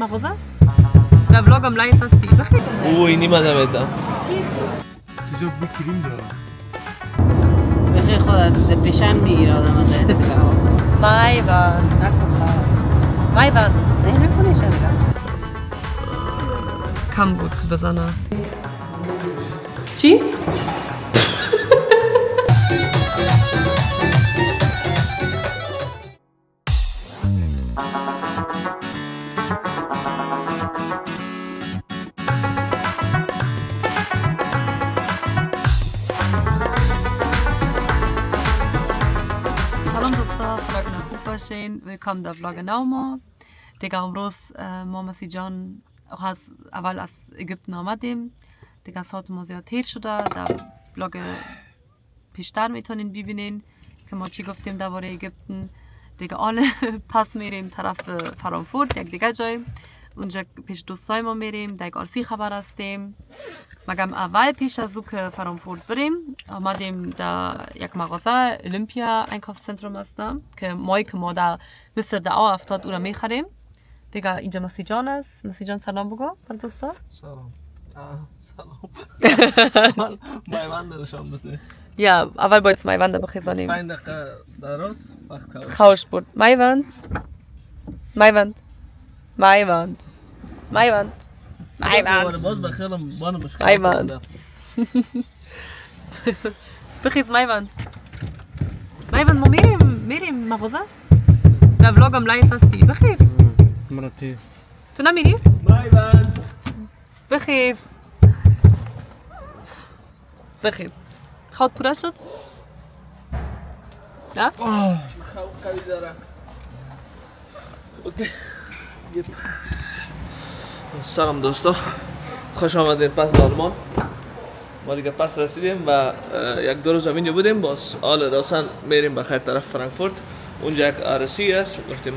مغازه در بلاگم لایف هستی بخیر او اینی مدم ایتا تجا بکریم دارم بخیر خودت دپریشن می‌گیره آدم از جای دیگه مایوان نکن خواهد مایوان نه نکنیش دیگه باشین ویلکام در ولاگ نوما دیگه امروز اه، ما مسی جان از اول از اگیپتن آمدیم دیگه ساعت ما زیاد تیر شده در ولاگ پیشتر می‌تونین ببینین که ما چی گفتیم درباره اگیپتن دیگه آن پس میریم طرف فرانکفورت یک دیگه جای اونجا پیش دوستای ما میریم در آرسی خبر هستیم. مگم اول پیش از او که فرانکفورت بریم آمدیم در یک مغازه اولمپیا اینکاف هستم که مایی که ما در مصر در آه افتاد او را می‌خریم. دیگه اینجا مسی جان است. مسی جان سلام بگو. بر دوستا سلام. سلام. مایوان درشان بده یا اول باید مایوند بخیزانیم. پنج دقیقه دراز وقت خوش بود. مایوند. مایوند. مایوند. مایوند مایوند باز بخیرم بانو بشکر مایوند. بخیز مایوند مایوند ما میریم میریم مغازه در ولاگم لایف هستی بخیز مرتی تو نمیری؟ مایوان بخیز بخیز خواد پورا شد؟ نه؟ خو قوی دارم اوکی یپ. سلام دوستا. خوش آمدین پس آلمان ما دیگه پس رسیدیم و یک دو روز اینجا بودیم. باز حال راسن میریم بخیر طرف فرانکفورت. اونجا یک آرسی است. گفتیم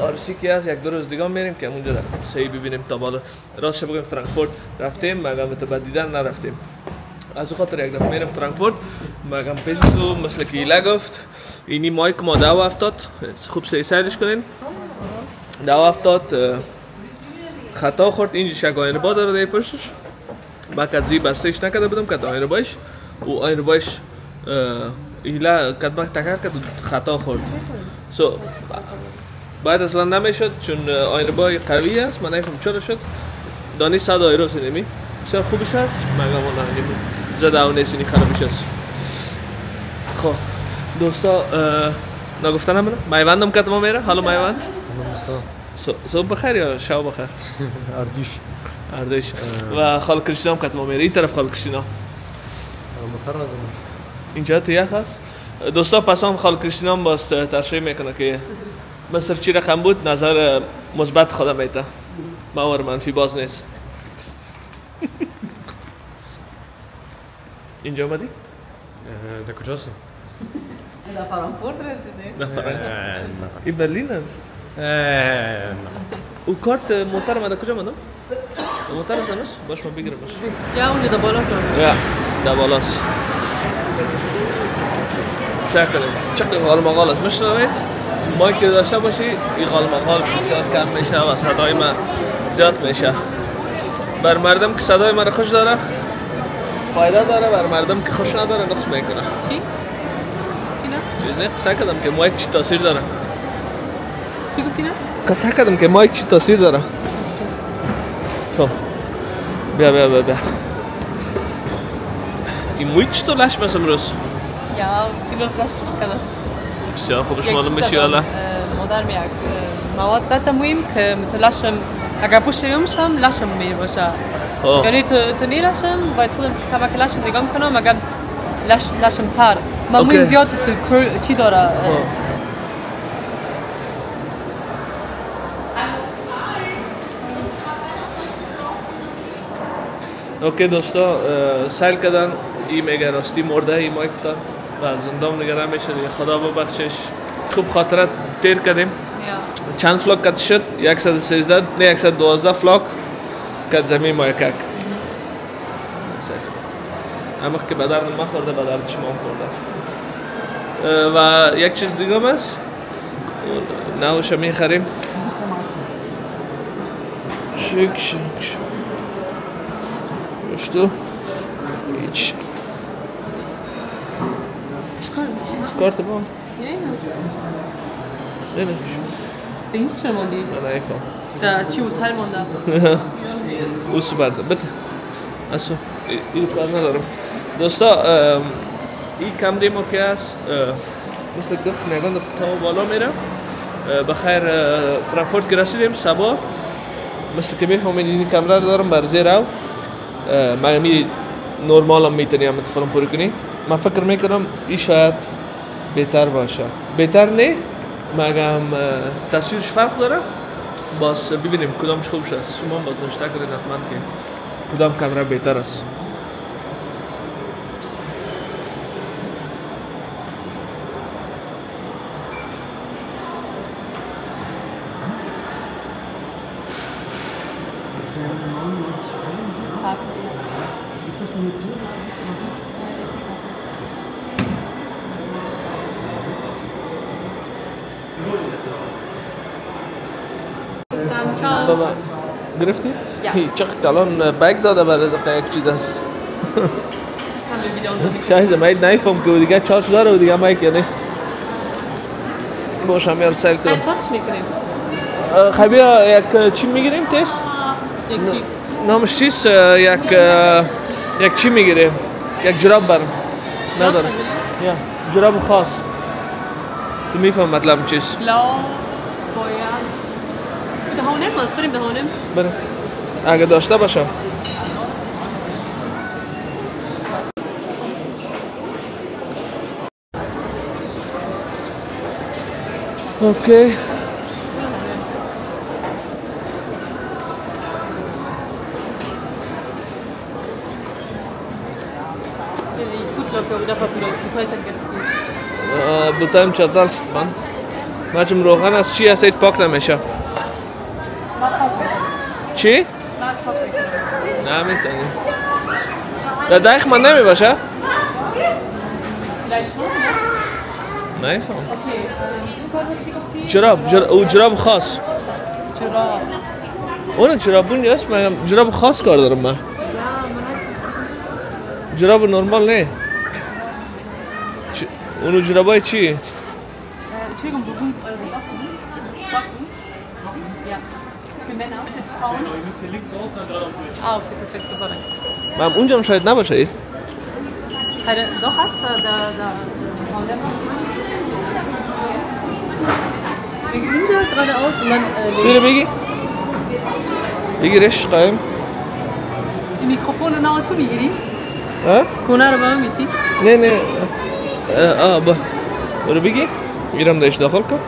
آرسی که هست یک دو روز دیگه میریم که اونجا سعی ببینیم تا بالا راستش بگیم فرانکفورت رفتیم. مگم تو بعد دیدن نرفتیم. از خاطر یک دفعه میرم فرانکفورت. مگم پیش تو مثل که ایله گفت اینی مایک ما دو افتاد. خوب سی سیرش کنین. دو افتاد. خطا خورد. اینجا شک آینه با داره در پشتش. با کدری بستهش نکرده بودم کد آینه بایش او آینه بایش اه، ایله کدمک تکر کرد و خطا خورد. سو باید اصلا نمی‌شد چون آینه بای قوی است. من نفهم چرا شد. دانی صد آیرو سینمی. بسیار خوبش هست. مگه ما نه زده و نیسینی خرابش هست. خب دوستا نگفتنم منو میوندم که ما میره. حالا میوند صبح- بخیر یا شب بخیر؟ اردیش. اردیش. و خال کریستینا هم که ما میره. این طرف خال نزدم اینجا تو یک هست؟ دوستا پس هم خال کریستینا هم باز تشریح می‌کنه که مصر چی رقم بود؟ نظر مثبت خودم میته باور منفی باز نیست. اینجا آمدی؟ در کجاست؟ در فرانکفورت رسیده نه فرنگ نه. این برلین است نه او کارت موتر ما در کجا مدام؟ موتر است باش ما بگیرم باش یا اونجا در بالا کنم یا بالاست چه کنیم چقدر غال مغال است میشنوید ما که داشته باشی این غال مغال بسیار کم میشه و صدای ما زیاد میشه بر مردم که صدای ما را خوش داره فایده داره بر مردم که خوش نداره نقص می‌کنه چی؟ چی نه؟ چیز نه قصه کردم که مایک چی تاثیر داره چی گفتی نه؟ قصه کردم که مایک چی تاثیر داره خب بیا بیا بیا بیا این موی چطور لش مثل امروز یا دیگه فلاش کردم بسیار خوبش معلوم دادم. حالا مادرم یک مواد زده مهم که مثل لشم اگر پشت یومشم لشم می باشه. یعنی تو تو نی لشم باید خودم کمک لشم نگاه کنم اگر لش لشم تر اوکی. مهم زیاد تو چی داره اوکی دوستا سیل کردن ای میگه راستی مرده ای مایک تا و زندان نگره میشه دیگه. خدا ببخشش خوب خاطرت تیر کردیم. چند فلاک کت شد؟ 113 نه 112 فلاک کت زمین مایکک. اما که به درد ما خورده به درد شما خورده. و یک چیز دیگه هم هست؟ نهوش می‌خریم شک شک شک گوشتو هیچ. کارت با؟ نه نه این چه موندی؟ من ایفام در چی بود؟ هل مونده؟ او سوپر بده. اصلا این کار ندارم. دوستا این کم دیمو که هست مثل گفت نگان تا بالا میره بخیر فرانکفورت که رسیدیم سبا. مثل که می‌فهمید این کمره رو دارم بر زیر او مگه می نرمال هم می‌تونی هم فرام پوری کنی؟ من فکر می‌کنم این شاید بهتر باشه. بهتر نه؟ اه، تصویرش فرق داره؟ باز ببینیم کدامش خوب شد شما باید نشته کنید حتما که کدام کامرا بهتر است بابا گرفتی؟ یا. هی، چقدر الان بگ داده برای دقیقه یک چیز است شایزه ماید نایفم که دیگه چارج داره و دیگه مایک یعنی باش هم یار سیل کنم تاچ می‌کنیم اه، خب بیا یک چی می‌گیریم تست؟ یک چی نامش چیست؟ یک یک چی می‌گیریم؟ یک جراب برم نداره یا جراب خاص تو میفهم مطلب چیست لا باید دهانم باز بریم دهانم بره اگه داشته باشم. اوکی. بوتایم چطور من مچم روغن از چی هستید پاک نمیشه. چی؟ نه می‌تونی در دایخ من نمی باشه؟ نه فهم جراب جراب او جراب خاص چرا؟ اون جراب نیست من جراب خاص کار دارم من جراب نرمال نه چی- اونو جرابای چی؟ Wo sind eure Waffen? Waffen? Ja. Für Männer, für Frauen? Ah, okay, perfekt, super. من اونجا شاید نباشه ای du da, da, Frauen Wir sind ja geradeaus und dann äh, بیره بگی بگیرش قایم die Mikrofone nahe zu mir, ها؟ Kona من میتی؟ نه نه اه آه با برو بگی میرم داشت داخل کن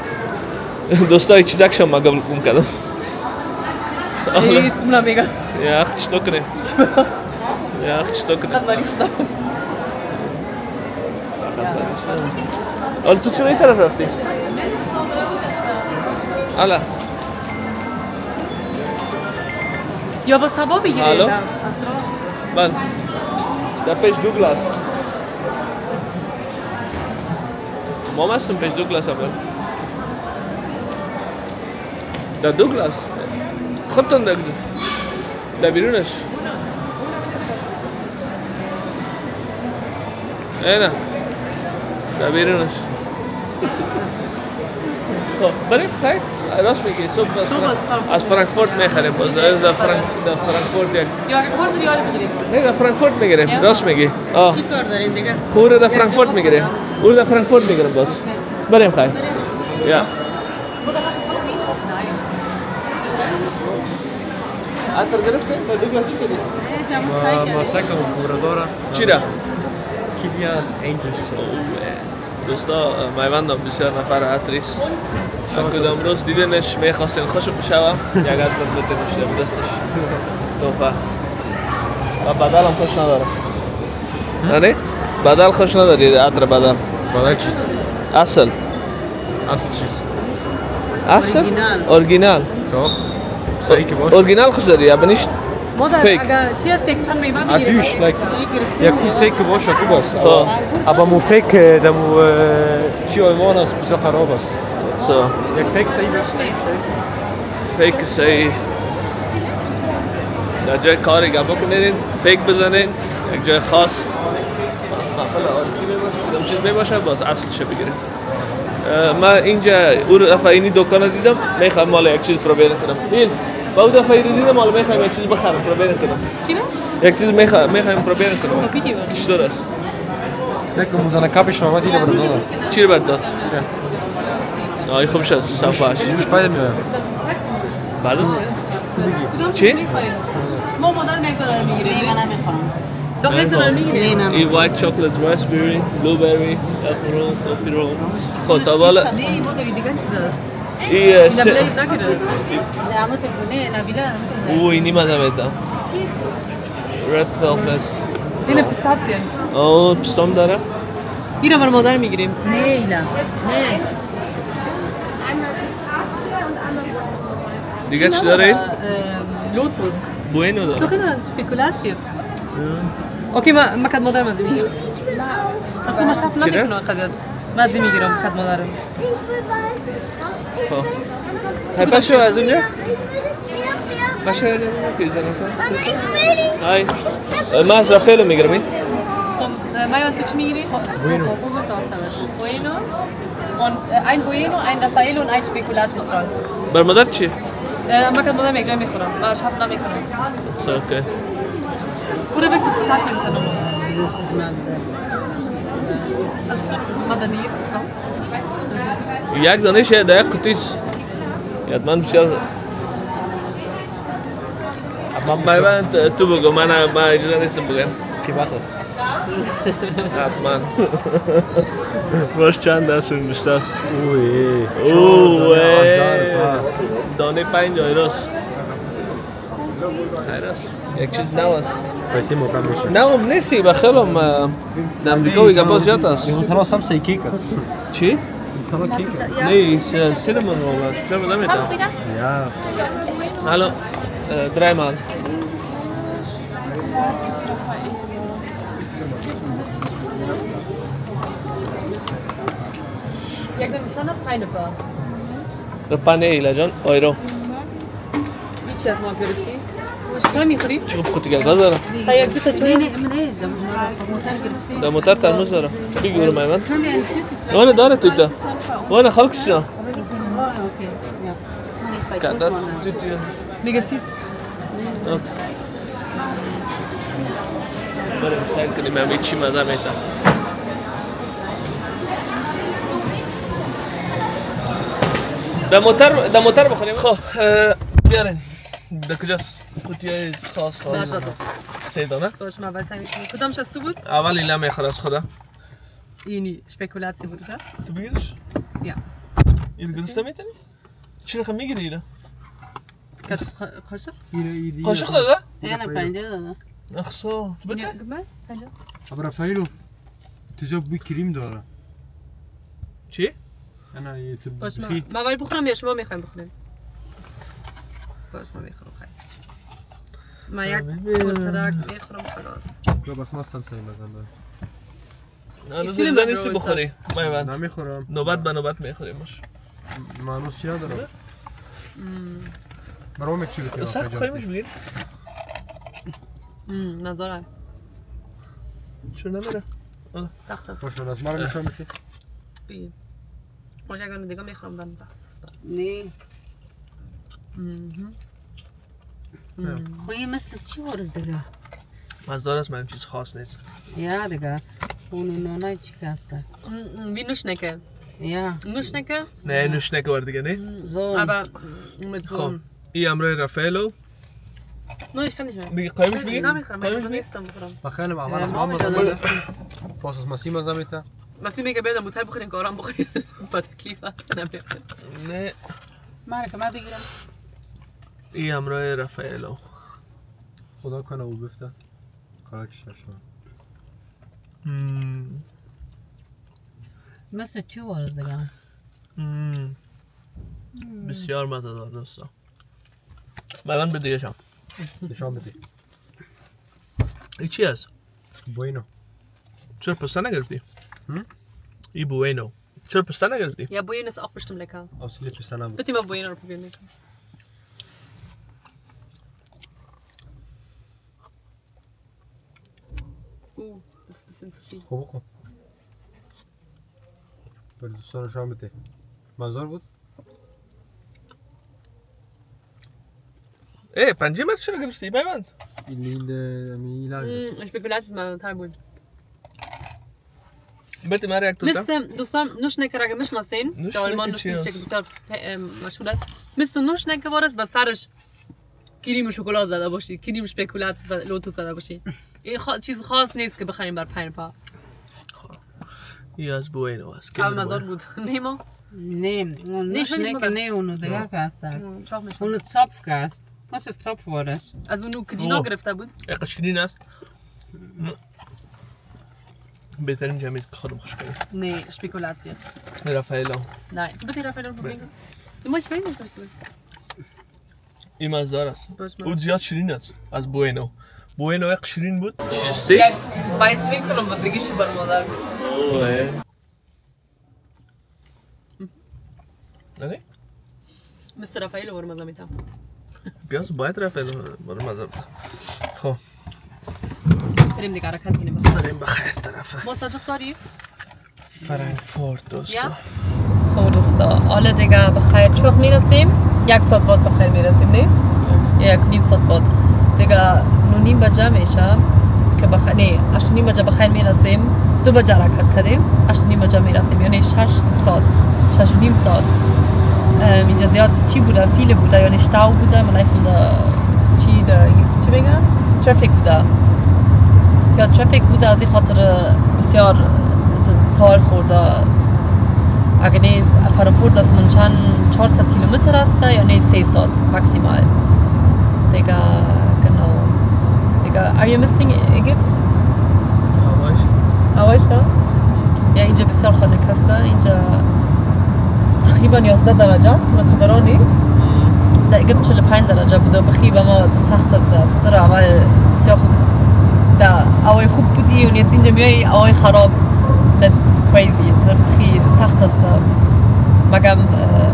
دوستای چیزکشم ما قبل کن کردم Nee, Kona mega. یا اخ چطور کنه یا اخ چطور کنه Das war nicht schlimm. حالا تو چرا این طرف رفتی؟ حالا Ja, was haben wir hier? Hallo? Contan de aquí. De لا هنا تعبيرونش بریم فکر راست میگی صبح از فرانکفورت میخریم باز از در فرانکفورت یک نه در فرانكفورت میگیریم راست میگی آه. چی کار دارین دیگه خوره فرانكفورت فرانکفورت میگیریم أو فرانكفورت فرانکفورت میگیریم باز بریم خیر یا عطر گرفته؟ دوگلاس چی کردی؟ Masaka و Furadora. چی را؟ Kilian Angels. دوستا میوندم بسیار نفر عطریست کدام روز دیدنش می‌خواستین خوش بشوم یک عطر بتنش در دستش توفه و بدل هم خوش نداره نه بدل خوش نداری عطر بدل Bana çiz. اصل Asıl çiz. اصل؟ اورگینال. اورگینال Sayı ki boş. اورگینال خوش داری یا بنیشت Modern, Fake. aga, چی هست یک چند میوه like. Ja, gut, fake boş hat übers. خب Aber mu fake, da mu چی آلمان است بسیار خراب است. یک fake sayı boş. فیک سی در جای کار گپ بکنین فکر بزنین یک جای خاص محفل می‌باشه کدام چیز می‌باشه باز اصلش بگیرید من اینجا او دفعه اینی دکان دیدم می‌خوام مال یک چیز پروبیر کنم این با او دفعه اینی دیدم مال می‌خوام یک چیز بخرم پروبیر کنم چی؟ یک چیز می‌خوام می‌خوام پروبیر کنم بگی برو. چطور است eine Kappe schon mal die aber noch. چی رو برد داد؟ آی خوبش است Du speider mir. بله کدام چی؟ ما مادرم یک دلار می‌گیریم نه من نمی‌خورم تو یک دلار می‌گیریم نه این وایت چوکلت راسبری بلوبری اپرون کافی رو خب تا بالا نه این مادری دیگه چی دست این این س- بلید نکرده نه اما تکونه نبیله او اینی مزه میتم رد فلفت این پستاسیون این این؟ اوکی ما ما کد مادر مزی می‌گیرم اصلا ما چرا؟ نمی‌کنم قدر مزی می‌گیرم کد مادرم خب های پشو از اونجا؟ Will های من از رافیلو می‌گیرم این مایان تو چی می‌گیری؟ بوینو بوینو und ein Bueno, ein Raffaello und ein Spekulatius بر مادر چی؟ ما کد مادر می‌گیرم می‌خورم ما شخص نمی‌کنم سو اوکی Oder willst du das sagen können? This is my Also, مدنیت است. یک دانش یه دقیق قطیس حتما بسیار من تو بگو من من اجازه نیستم بگم Privat ist. حتما باش چند دست این بیشتر است Ui. اوه دانه دانه پنج آیراست خیراست یک kann ich? نو هم نیستی بخیرم در امریکا و گپا زیاد است Wir haben noch Samstag Kickers. چی؟ Wir haben noch Kickers. نیست سینمون رول است چرا بدم ایتا Ja. Hallo, äh, dreimal. یک نمیشن از پاینپل رو پنه ایلا جان آیرو هیچی از ما گرفتی؟ چرا می‌خوری؟ داره تا یک دوتا نه چای. نه نه دم موتر ترمز برو میمن کمی انتیتی وانه داره تویتا وانه خلق کندت تویتی میگه سیس بریم خیلی کنیم همی چی مزه میتا در موتر در موتر بخوریم. خب بیارین. در کجاست؟ قوطی های خاص خاص سه دانه باش ما اول سعی کدامش از تو بود؟ اول ایلا می‌خواد از خدا اینی شپکولاتی بود؟ تو بگیرش یا اینو گرفته می‌تونی چی رقم می‌گیری اینو کد قاشق؟ قاشق داده نه پنجه داده اخسا تو بده گمه؟ پنجا Aber Raffaello, تجا بوی کریم داره. چی انا یه تو بخی. ما اول بخورم یا شما می‌خوایم بخوریم؟ باش ما می‌خورم ما یک کلترک می‌خورم خلاص یا بس ما سمسای بزن هنوز من نیستی بخوری میوند نمی‌خورم. نوبت به نوبت می‌خوریم باش مانوس چی ندارم. برام چی بکنم؟ سخت خواهیمش بگیر نظرم چون نمیره سخت است باشه از ما رو نشان میشه. بگیر باش اگر دیگه می‌خورم دن بس نه خوی مثل چی ورز دیگه؟ مزدار است من چیز خاص نیست. یا دیگه. اونو نونای چی کاسته wie Nussschnecke. یا. Nussschnecke, نه نوشنکه ور دیگه نه؟ زون خب. رافائلو No, ich kann nicht mehr. بگی قایمش بگی. قایمش بگی از ما ما مزن می‌دونم. بده. پاس از مسی میته. ما في ميجا بيضة متهيألي بخير قرام بخير بتكليف أنا بيخير نه من که من بگیرم. این امروی رافائلو خدا کنه او بفته. کارکش. مم. مثل چی ورز دیگه. بسیار مزه دار دوستا من به دیگه شم نشان بده. این چی هست؟ بوینو. چرا پسته نگرفتی؟ ای بوینو چرا پسته نگرفتی؟ Ja, Bojen ist auch bestimmt lecker. اصلی پسته نبود. Mal Bojen probieren. Nick. Oh, das ist ein bisschen zu viel. خب بخور به دوستان شام بده مزار بود ای پنجه مرد چرا گرفتی ببند ایلیل میلان Mm, Spekulatius mal total gut. Müsste, du soll nur Schnecke rage mich mal sehen. Nuss Da will man Schnecke, nur cheers. کریم شکلات زده باشی کریم شپکولات زده- لوتوس زده باشی. این خا... چیز خاص نیست که بخریم بر پنج پا. ای از بوینو است aber مزار بود. نیما؟ nicht Schnecke, mal- nee, und der Gas da. چاق میشه Und Zopfgas. Was ist Zopf war das? از اونو کجینا. گرفته بود. شیرین است بهترین جمیز که خودم خوش کنیم. نه شپکولاتیه رافایلا نه. تو بتی رفعه رو بگیم ما بگیم این مزدار است. او زیاد شیرین است از بوینو بوینو یک شیرین بود. چیستی؟ یک باید می‌کنم بازگیشی بر مادر میشه نه مثل رفعه رو برمزه میتم پیاز باید رافایلا برای مزار بده خب. بریم دیگه حرکت کنیم. بخیر داریم بخیر طرفه. ما سجاد داری؟ فرانکفورت دوستا Ja. خب حالا دیگه بخیر چوخ می‌رسیم؟ یک ساعت بعد بخیر می‌رسیم نه؟ یک نیم ساعت بعد دیگه نو نیم بجه میشه که بخیر نه هشت نیم بجه بخیر می‌رسیم دو بجه حرکت کردیم هشت نیم بجه می‌رسیم یعنی شش ساعت شش و نیم ساعت اینجا زیاد چی بوده فیل بوده یعنی شتاو بوده من نفهمیده چی ده انگلیسی چی بگم ترافیک بوده زیاد ترافیک بوده از این خاطر بسیار تار خورده اگه فرانکفورت از من چند 400 کیلومتر است یا نه 3 ساعت ماکسیمال دیگه genau دیگه are you missing Egypt? آوایشا یا اینجا بسیار خنک هسته اینجا تقریبا 11 درجه است مقدرانی در اگیپت 45 درجه بوده بخی به ما سخت است از خاطر اول بسیار خوب در اوای خوب بودی و نیت اینجا میای اوای خراب. That's crazy. بخی سخت است مگم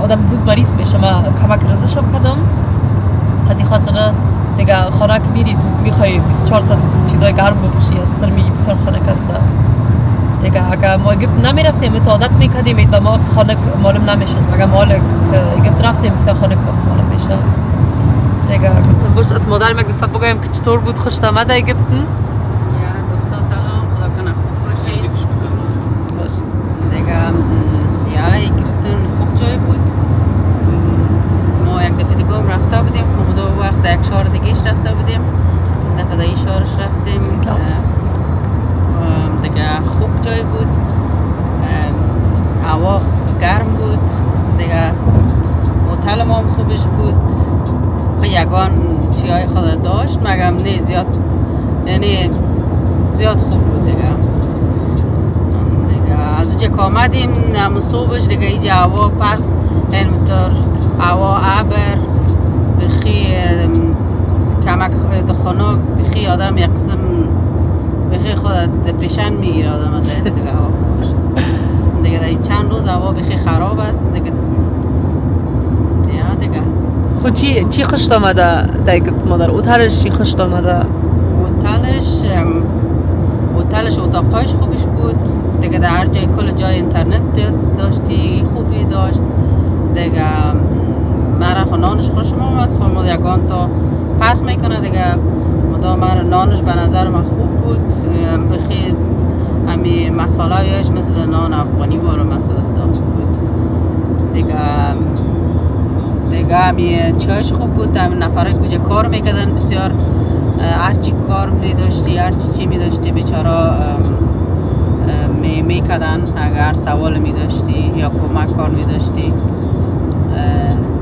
آدم زود مریض میشه ما کمک رزشم کردم از این خاطر دیگه خانک میری تو می‌خوای 24 ساعت چیزای گرم بپوشی از خاطر میگی بسیار خانک است دیگه اگه ما اگیپت نمی‌رفتیم تو عادت می‌کردیم به ما خانک معلوم نمی‌شد مگه که اگیپت رفتیم بسیار خانک معلوم میشه دیگه گفتم باش از مادرم یک دفعه بگویم که چطور بود خوشت آمده اگیپتن بودیم دفعه در این شهرش رفتیم. دیگه خوب جای بود. هوا گرم بود. دیگه هتل ما خوبش بود. خب یگان چیهای خود داشت مگم نه زیاد یعنی زیاد خوب بود دیگه. دیگه از اونجا که آمدیم همون صبحش دیگه اینجا هوا پس اینطور هوا ابر بخی کمک دخانه بخی آدم یک قسم بخی خود دپریشن می‌گیره آدم دیگه دیگه. دیگه در این چند روز هوا بخی خراب است دیگه دیگه دیگه. خود چی چی خوشت آمده؟ اگیپت مادر اترش چی خوشت آمده؟ هتلش ام، هتلش اتاقایش خوبش بود. دیگه در هر جای کل جای اینترنت داشتی خوبی داشت. دیگه مرا خو نانش خوشم آمد خب ما یکان تا فرق می‌کنه دیگه. مدام نانش به نظر من خوب بود. ام، بخی همی مساله هایش مثل نان افغانی بارو مثلا داشت بود. دیگه دیگه همی چایش خوب بود. همی نفرای کجا کار می‌کردن بسیار. هرچی کار می داشتی هرچی چی می داشتی بیچارا می می‌کردن. اگر سوال می داشتی یا کمک کار می داشتی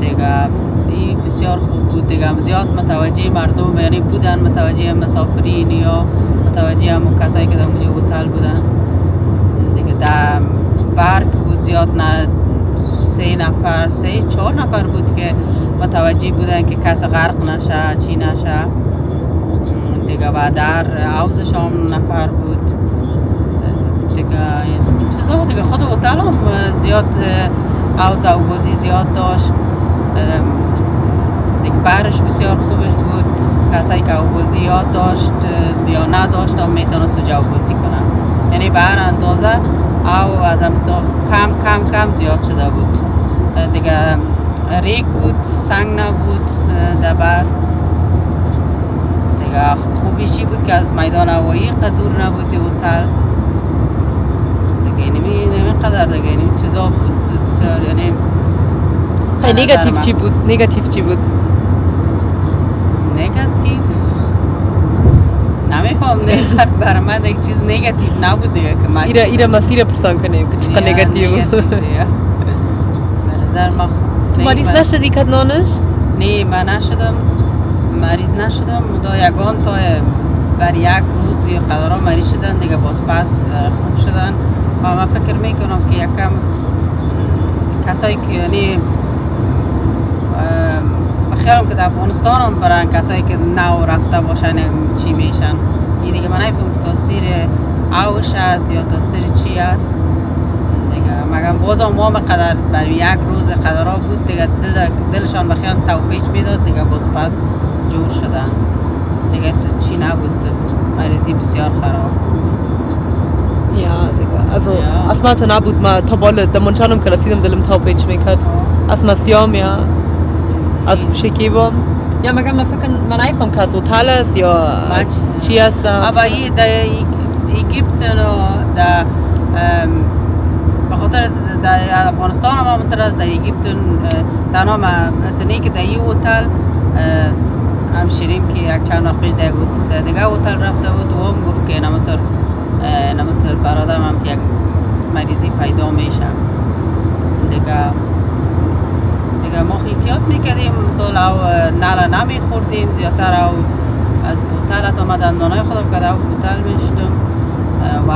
دیگه این بسیار خوب بود. دیگه هم زیاد متوجه مردم یعنی بودن متوجه مسافرین یا متوجه همون کسایی که در اونجا هتل بودن. دیگه در برک بود زیاد نه سه نفر سه چهار نفر بود که متوجه بودن که کس غرق نشه چی نشه. دیگه و در حوزش هم نفر بود. دیگه چیزا دیگه خود هتل هم زیاد حوز و بازی زیاد داشت. برش بسیار خوبش بود. کسایی که اوبوزیات داشت اه، یا نداشت هم می‌تونست جا اوبوزی کنن. یعنی به هر اندازه او از امتا کم کم کم زیاد شده بود. دیگه ریک بود سنگ نبود اه، در بر. دیگه خوبیشی بود که از میدان هوایی قد دور نبود اوتل دیگه نمی نمیقدر دیگه این چیزا بود. بسیار یعنی نگاتیو چی بود؟ نگاتیو چی بود؟ نگاتیو نمیفهم نه برای من یک چیز نگاتیو نبود دیگه که من ایره ایره مسیر پرسان کنیم که یا نگاتیو دیگه. به نظر من تو من- نشدی کدنانش؟ نه من نشدم مریض نشدم دا یگان تا بر یک روز یا قدرها مریض شدن دیگه باز پس خوب شدن و من فکر می‌کنم که یکم م، کسایی که یعنی اه، خیالم که در افغانستان هم برن کسایی که نو رفته باشن چی میشن این دیگه من نمیفهم تاثیر اوش است یا تاثیر چی است دیگه مگم باز هم ما قدر برای یک روز قدرها بود دیگه دل دلشان به خیال توپیش می‌داد دیگه باز پس جور شدن دیگه تو چی نبود مریضی بسیار خراب. Also, Ja. als man dann abut ma tabole, man schauen kann, dass dem dem Taubage mekat. Als ja. Als Shekebo. Ja, man kann mal ficken, man iPhone kann so Talas, ja. Match. Chias. aber hier در ایگیپت و در ام، به خاطر در افغانستان هم همونطور است در ایگیپت اه، تنها ما- تنهی که در این هتل هم شیریم که یک چند وقت پیش در دیگه هتل رفته بود و هم گفت که نمونطور نمونطور برادرم هم که یک مریضی پیدا میشه دیگه دیگه ما احتیاط می‌کردیم. مثلا او نل نمیخوردیم زیادتر او از بوتل. حتی ما دندانای خودم که او بوتل میشستم. و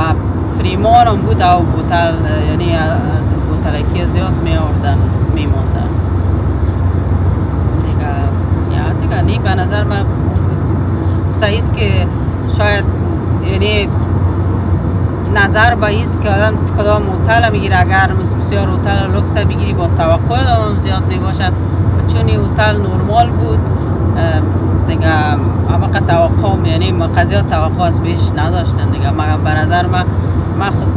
فریمان هم بود او بوتل. یعنی از بوتلکی زیاد می آوردن میموندن. دیگه یا دیگه نی به نظر من صحیح که شاید یعنی نظر به ایست که آدم کدام هتل می‌گیره. اگر بسیار هتل لوکس بگیری باز توقع آدم هم زیاد می‌باشد چون این هتل نرمال بود دیگه همه توقع یعنی قضیه توقع از پیش نداشتن. دیگه مگم به نظر من من خود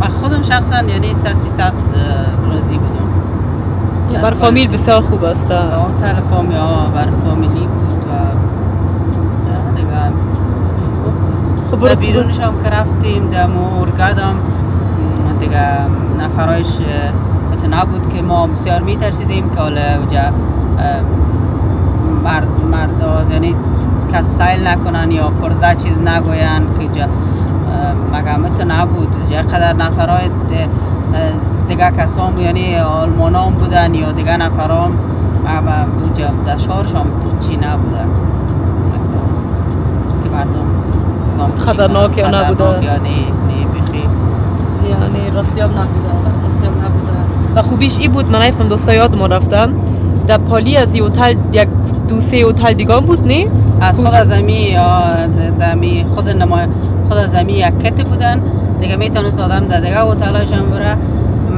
من خودم شخصا یعنی صد فیصد اه، راضی بودم. Familie nicht- بسیار خوب است. هتل فامی ها بر فامیلی بود و یا دیگه خب در برو بیرونش هم که رفتیم در هم دیگه نفرایش اه، نبود که ما بسیار میترسیدیم که حالا اونجا مرد مرد یعنی کس سیل نکنن یا پرزه چیز نگوین که اونجا اه، مگه مت نبود. اونجا قدر نفرای دیگه کس هم یعنی آلمان هم بودن یا دیگه نفر هم اونجا در هم چی نبودن که مردم خطرناک. یا نبوده. خطرناک یا نه نه بخیر یعنی راستیاب نبوده. راستیاب نبوده. و خوبیش این بود من ایفون دوستا یادم رفتم در پالی از این هتل یک دو سه هتل دیگه هم بود نه از خود از امی دمی خود نما خود از امی یک کت بودن. دیگه می‌تونست آدم در دیگه هتلایش هم بره.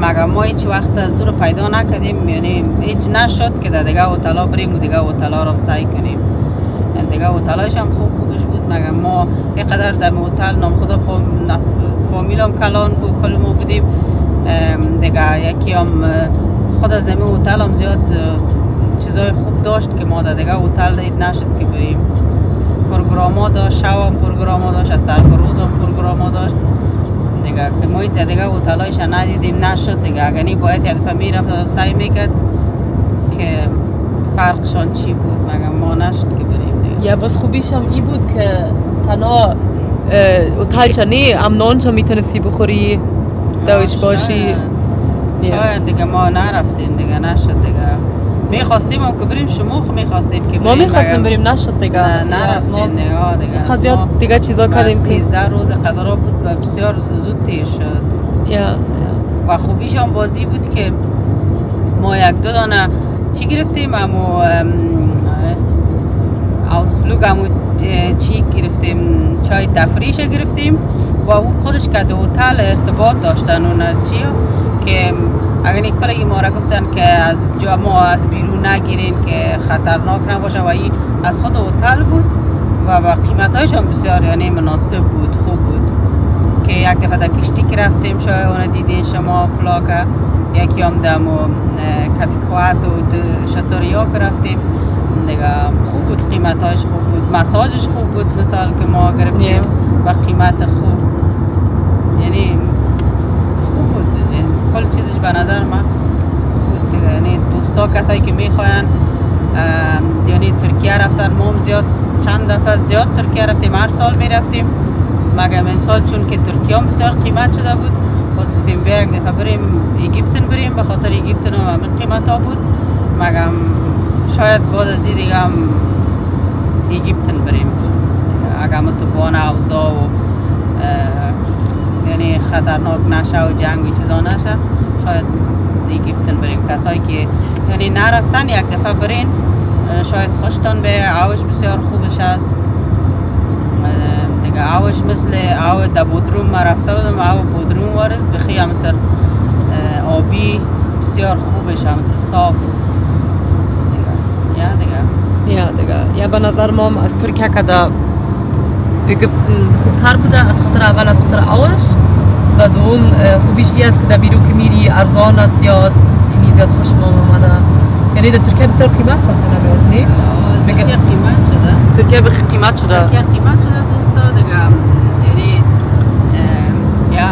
مگه ما هیچ وقت از دور پیدا نکردیم. یعنی هیچ نشد که در دیگه هتلا بریم و دیگه هتلا رو سعی کنیم. یعنی دیگه هتلایش هم خوب خوبش بود. مگه ما یه قدر در هتل نام خدا فامیل هم کلان بود کل ما بودیم دیگه یکی هم خود از امی هتل هم زیاد چیزای خوب داشت که ما در دیگه هتل دید نشد که بریم. پروگراما داشت شب هم پروگراما داشت از طرف روز هم پروگراما داشت. دیگه که ما دیگه هتلایش ندیدیم نشد دیگه. نی باید یه دفعه می‌رفت سعی می‌کرد که فرقشان چی بود. مگه ما نشد که یا بس خوبیش هم این بود که تنها هتل چنه امنان چا می‌تونستی بخوری دوش باشی شاید. دیگه ما نرفتیم دیگه نشد دیگه می‌خواستیم هم که بریم شموخ می‌خواستیم که ما بریم می‌خواستیم مگه- بریم نشد دیگه ما- نرفتیم دیگه دیگه ما- دیگه چیزا کردیم که سیزده روز قدرها بود و بسیار زود تیر شد یا یا. و خوبیش هم بازی بود که ما یک دو دانه چی گرفتیم امو اوسفلوگ امو اه، چی گرفتیم؟ چای تفریش گرفتیم. و او خودش که هتل ارتباط داشتن اون چی که اگر این کلگی ما را گفتن که از جا ما از بیرون نگیرین که خطرناک نباشه و این از خود هتل بود و با قیمت هایش هم بسیار یعنی مناسب بود خوب بود. که یک دفعه در کشتی که رفتیم شاید اون دیدین شما فلاکه یکی هم و کتکوات و شطوریا که رفتیم. دیگه خوب بود قیمت هایش خوب بود مساجش خوب بود مثال که ما گرفتیم و قیمت خوب. یعنی خوب بود. کل چیزش به نظر من خوب بود. دیگه یعنی دوستا کسایی که می‌خواین یعنی ترکیه رفتن ما زیاد چند دفعه زیاد ترکیه رفتیم هر سال می‌رفتیم. مگم امسال چون که ترکیه هم بسیار قیمت شده بود باز گفتیم بیا یک دفعه بریم Ägypten بریم به خاطر Ägypten هم همین قیمت ها بود. مگم شاید بعد از این دیگه هم Ägypten بریم. اگر هم تو بان اوضاع و یعنی خطرناک نشه و جنگ و چیزا نشه شاید Ägypten بریم. کسایی که یعنی نرفتن یک دفعه برین شاید خوشتان به اوش بسیار خوبش است دیگه اوش مثل او در بودروم ما رفته بودم او بودروم وارز بخی همتر آبی بسیار خوبش همتر صاف. یا دیگه. Ja, به نظر ما هم از ترکیه که در اگیپتن خوبتر بوده از خاطر اول از خاطر آوش و دوم خوبیش ای است که در بیرو که میری ارزان است زیاد اینی زیاد خوش منه یعنی در ترکیه بسیار قیمت هست نمیاد؟ دیگه میگه- قیمت شده ترکیه به قیمت شده ترکیه قیمت شده دوستا دیگه یعنی یا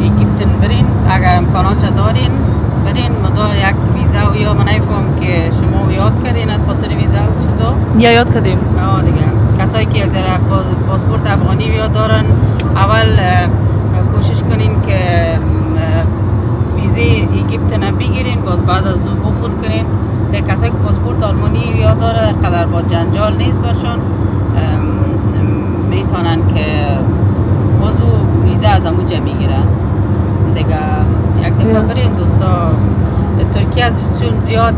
ایگیپتن برین اگر امکانات دارین برین مدا یک ویزا و یا من نفهم که شما یاد کردین از خاطر ویزا و چیزا یا یاد کردیم آه دیگه کسایی که از پا- پاسپورت افغانی یا دارن اول کوشش کنین که ویزه ایگیپت نه بگیرین باز بعد از او بخور کنین ده کسایی که پاسپورت آلمانی یا داره قدر با جنجال نیست برشان می‌تونن که باز او ویزه از اموجه می‌گیرن دیگه یک دفعه. برین دوستا ترکیه از چون زیاد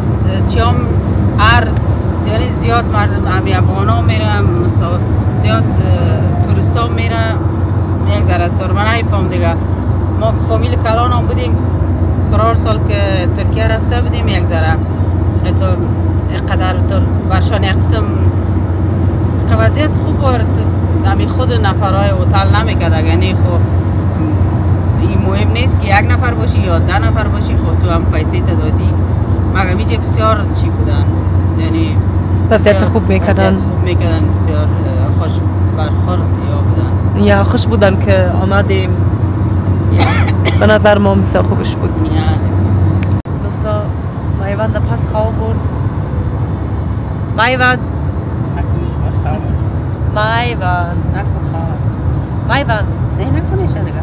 چیام هر یعنی زیاد مردم همی افغان ها مثلا زیاد توریست ها میرم یک ذره تر. من نمیفهم دیگه. ما فامیل کلان هم بودیم. قرار سال که ترکیه رفته بودیم یک ذره. قدر برشان یک قسم وضعیت خوب بود همی خود نفرهای هتل نمی‌کرد. یعنی خب این مهم نیست که یک نفر باشی یا ده نفر باشی خود تو هم پیسه تا دادی مگه میجه بسیار چی بودن؟ یعنی وضعیت بسیار- خوب می‌کردن. خوب می‌کردن بسیار خوش برخورد یا بودن. یا خوش بودن که آمدیم. به نظر ما هم بسیار خوبش بود. دوستا مایوند پس خواه برد. مایوند. نکنیش باش خواه مایوند. نکن خواه مایوند. نه نکنیش دیگه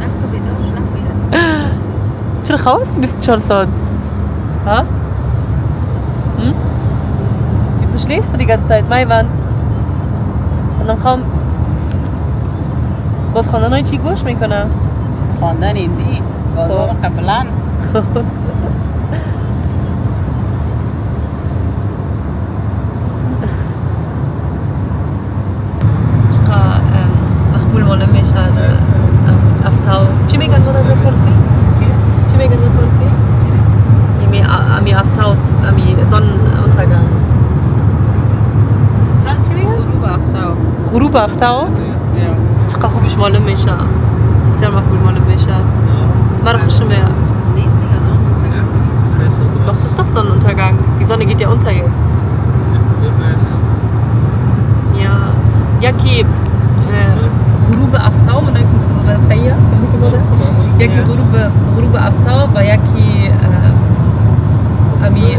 نکن بیدار نکن چرا خواست 24 ساعت. ها؟ hm? wieso schläfst du die ganze Zeit Maiwand und dann kaum باز خواندن های چی گوش می‌کنم خواندن ایندی بازار خب. قبلا چقدر مقبول مال میشن افتاو چی میگن خودم بپرسی؟ چی میگن بپرسی؟ امی امی افتاوس امی زن untergang چی میگن؟ غروب افتاو غروب افتاو چقدر خوبش معلوم میشه بسیار مقبول معلوم میشه مرا خوش میاد نیست دیگه از اون Doch, das ist doch Sonnenuntergang. Die Sonne geht ja unter jetzt. Ja. Jaki غروب افتاو من sejja, som vi povedali. Jaki grube, grube aftawa, jaki uh, ami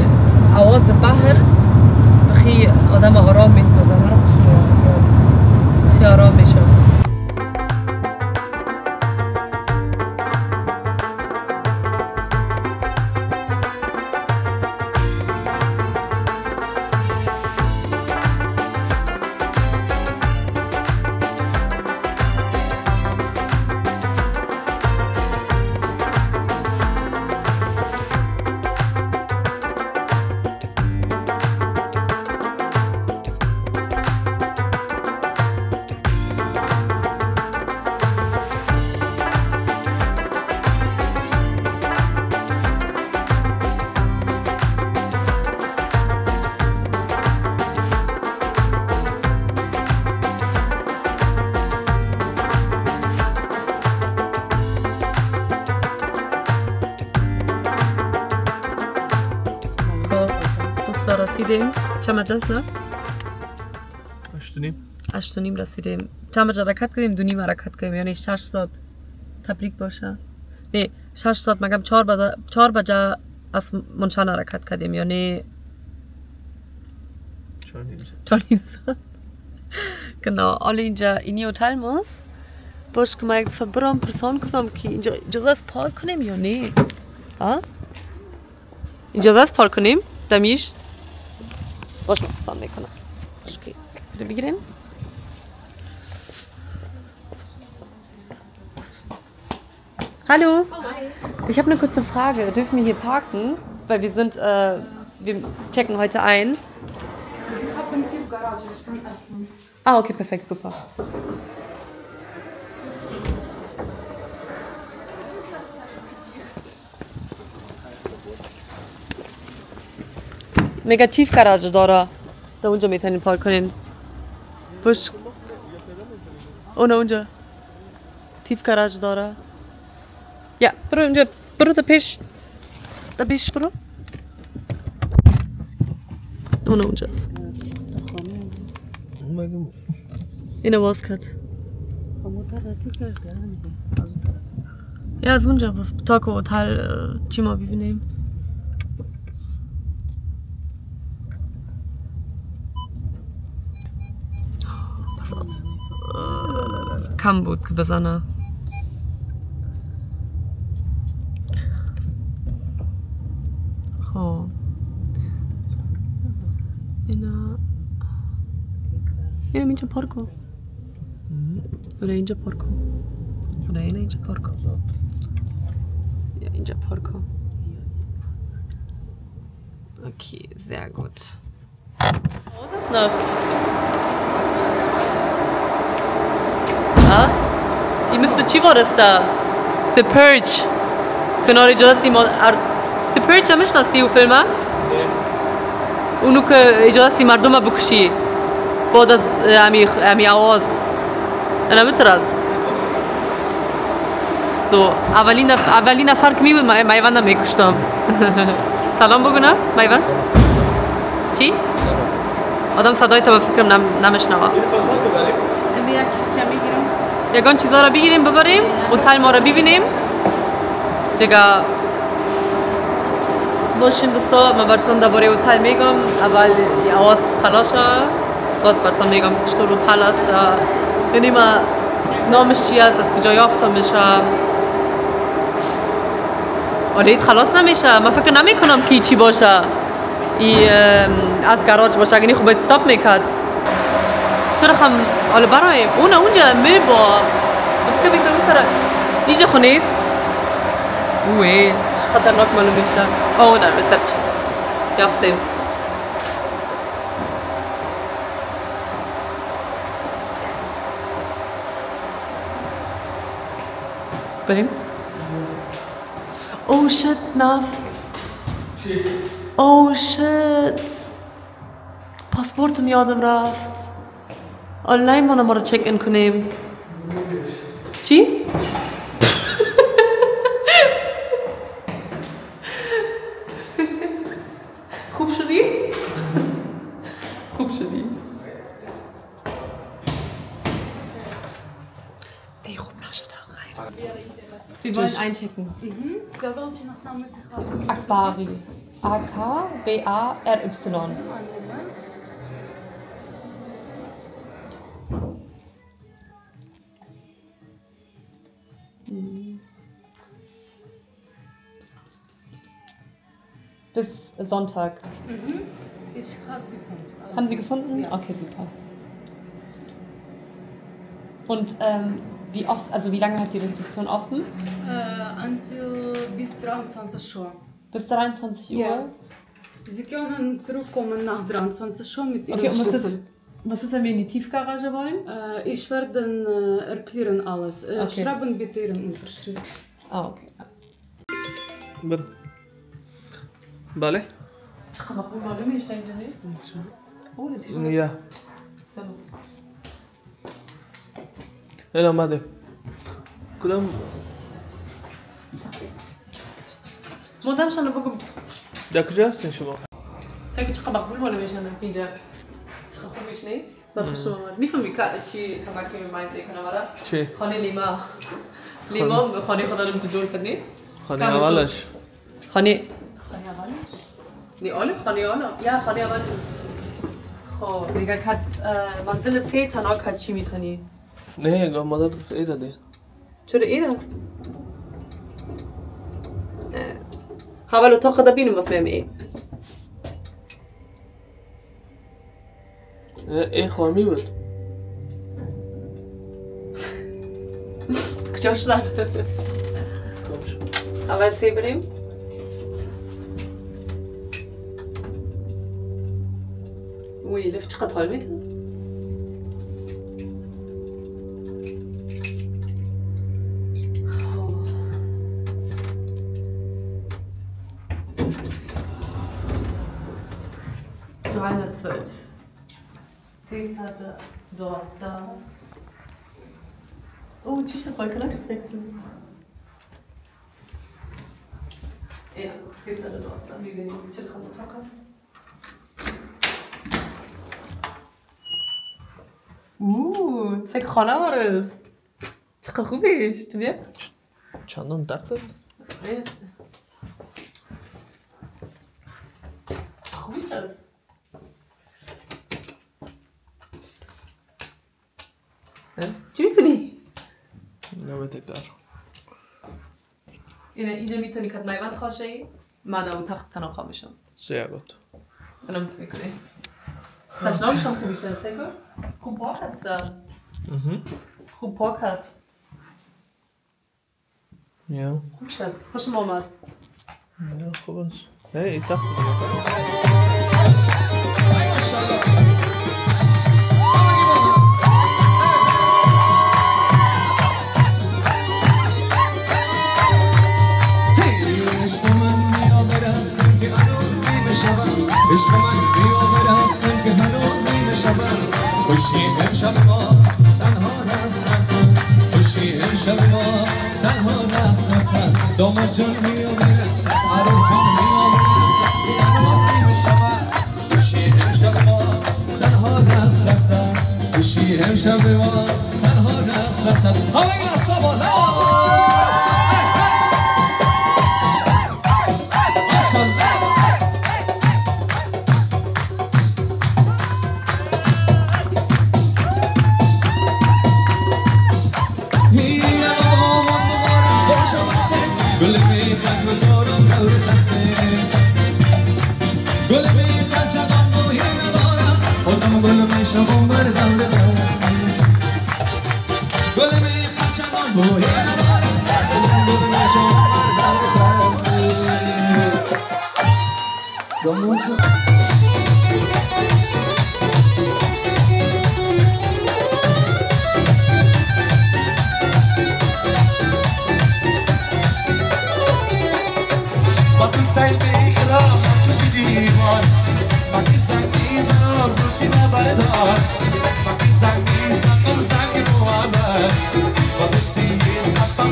awaz bahr, بخي قدام غرامي سو ما نعرفش بخي غرامي شو دیدیم چند مجلس نه؟ اشتونیم هشت و نیم رسیدیم. چند بجه حرکت کردیم؟ دو نیم حرکت کردیم. یعنی شش ساعت تبریک باشه. نه شش ساعت مگم چهار بجه چهار بجه از منشان حرکت کردیم. یعنی چهار نیم ساعت. چهار نیم ساعت. genau alle اینجا اینی هتل ماست. باش که من برام پرسان کنم که اینجا اجازه است پارک کنیم یا نه؟ اجازه است پارک کنیم؟ دمیش؟ باش من پرسان می‌کنم باش که bitte بگیرین Hallo. Ich habe eine kurze Frage. Dürfen wir hier parken? Weil wir sind, äh, wir checken heute ein. Ah, okay, perfekt, super. Mega Tiefgarage داره. Da اونجا می‌تونین پارک کنین. بش. اون اونجا. Tiefgarage داره. Ja, برو اونجا. برو تا پیش. تا پیش برو. اون اونجاست. اینو باز کرد. Ja, از اونجا باز تاکو هتل اه، چی ما ببینیم اه، کم بود که بزنه خب اینا اینم اینجا پارک کن oder اینجا پارک کن oder اینا اینجا پارک کن ja اینجا پارک کن okay sehr gut. Was ist noch ها این مثل چی وارسته؟ The Purge. کنار اجازه ما ار... The Purge هم می‌شناسی او فیلمه اونو که اجازه مردم رو بکشی. بعد از امی, امی آواز. انا بترز سو اولین نف... اولین نفر که می بود می... میوند هم میکشتم. سلام بگو نه میوند چی؟ آدم صدای تو به فکرم نم... نمیشنوه. یک چیزی می‌گیرم؟ یگان چیزا رو بگیریم ببریم هتل ما رو ببینیم. دیگه باشین دوستا من براتون درباره هتل میگم. اول یه آواز خلاصه باز براتون میگم که چطور هتل است یعنی ما نامش چی است از کجا یافته میشه آره خلاص نمیشه. من فکر نمی کنم که چی باشه. ای از گراج باشه. اگه خوب استاپ می‌کرد. چرا خم حالا برای اون اونجا می با که بگم اون طرف اینجا است اوه خطرناک معلوم میشه آه اون ریسپشن یافتیم بریم اوه شت ناف. اوه شت پاسپورتم یادم رفت. آنلاین ما ما رو چک این کنیم چی؟ خوب شدی؟ خوب شدی؟ ای خوب نشده خیر Wir wollen einchecken. Wer welche Nachname Sie haben? Akbari. A-K-B-A-R-Y. Bis Sonntag. Ich habe gefunden. Haben Sie gefunden? Okay, super. Und ähm, wie oft, also wie lange hat die Rezeption offen? Äh, bis 23 Uhr. Bis 23 Uhr? Ja. Sie können zurückkommen nach 23 Uhr mit Ihrem Okay, Schlüssel. Was ist, wenn wir in die Tiefgarage wollen? Äh, ich werde äh, erklären alles. Äh, okay. Schreiben bitte Ihren Unterschrift. Ah, okay. Bitte. Vale? Ja. هنا ماذا؟ كلهم ما دامش أنا بقول داك جاست ان شاء الله تاكي تقبل ولا ماشي أنا في داك میشنید من خوشم آمد می‌فهمی که چی کمکی به من کنم آره چی؟ خانه لیما. لیما خانه خدا رو جور کردی خانه اولش. خانه خانه اولش؟ نی آله خانه اول یا خانه اول. خب میگه کت اه، منزل سه تنها کت چی می‌تونی؟ نه مادر گفت ایره دی چرا اینه حاول اتاق ده بینم بس مهم ايه ای خوامی بود. کجاش. اول سی بریم وی لفت چقدر حال میده sechshundert دوازده اوه چی شد باید کلاش سکتون Ja, siehst du das dann, wie wir den Chicken und Takas. Uuu, zeig خانه وارث چقدر خوبیش تو بیا چندان دق داد خوبیش ნავეთეკარ. Είναι, είναι მითონი კატლაივან ხოშე მადალ უთახთან ახამიშა. შეაგოთ. რომ თქვი. Verstanden schon, wie ich das denke? Kupokas da. Mhm. Kupokas. Ja. Kupokas. Frisch Momat. Ja, Kupokas. Hey, ich dachte. امشب ما تنها رست است خوشی امشب ما تنها رست است داماد جان بیا برسم عروس جان که هنوز نیمه شب خوشی امشب ما تنها رست است خوشی امشب ما تنها رست است همه Vamos Bakın sen bir kral, bakın bir divan Bakın sen bir zor, burşine berdar Bakın sen bir sakın sanki muhabbet Bakın değil, kasan